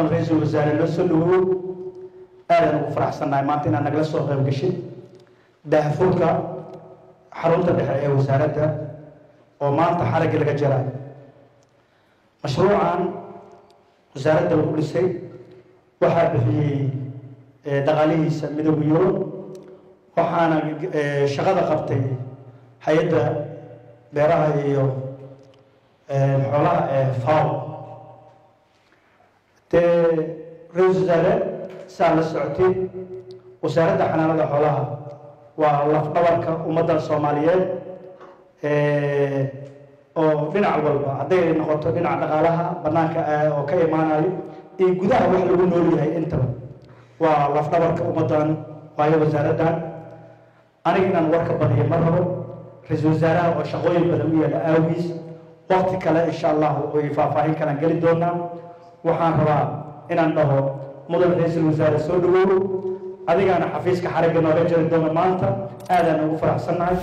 ra'iisul wasaare loo soo dhawow aadaan ugu faraxsannahay maanta inaad nagala soo qayb gashay daahfurka xarunta dhexe ee wasaaradda oo maanta xaragga laga jaray. Mashruucan wasaaradda lagu dhisay waxaa bixiyey dhaqaalihiisa midooda yurub waxaana shaqada qabtay hay'adda beeraha iyo xoolaha ee faw dee ra'isul wasaare saa la socotay wasaaradda xanaanada xoolaha waa lafdhabarka ummadda soomaaliyeed oo dhinac walba hadday noqoto dhinaca dhaqaalaha banaanka oo ka imaanayo iyo gudaha wax lagu nool yahay intaba waa lafdhabarka ummaddan waayo wasaaraddan aniga inaan warka badiyo ma rabo ra'iisul wasaaraha oo shaqooyin badan u yaalla aawiis. Wakti kale insha allahu oy faahfaahin kalaan geli doonaa waxaan rabaa inaan dhaho mudan ra'iisul wasaare soo dhawow adigaana xafiiska xarigga nooga jari doona maanta. Aadaan ugu faraxsannahay